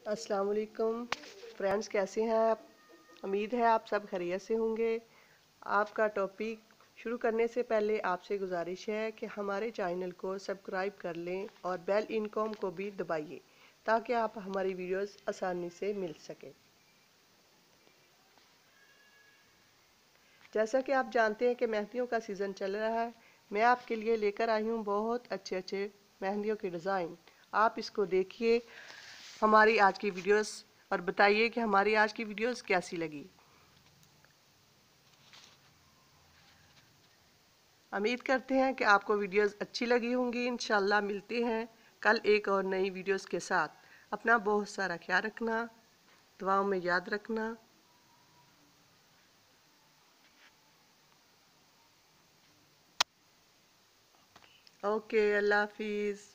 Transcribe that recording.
अस्सलाम वालेकुम फ्रेंड्स, कैसे हैं आप? उम्मीद है आप सब खैरियत से होंगे। आपका टॉपिक शुरू करने से पहले आपसे गुजारिश है कि हमारे चैनल को सब्सक्राइब कर लें और बेल इनकॉम को भी दबाइए, ताकि आप हमारी वीडियोस आसानी से मिल सके। जैसा कि आप जानते हैं कि मेहंदियों का सीज़न चल रहा है। मैं आपके लिए लेकर आई हूँ बहुत अच्छे अच्छे मेहंदियों के डिज़ाइन। आप इसको देखिए। हमारी आज की वीडियोस और बताइए कि हमारी आज की वीडियोस कैसी लगी। उम्मीद करते हैं कि आपको वीडियोस अच्छी लगी होंगी। इन मिलते हैं कल एक और नई वीडियोस के साथ। अपना बहुत सारा ख्याल रखना, दुआओं में याद रखना। ओके, अल्लाह हाफिज़।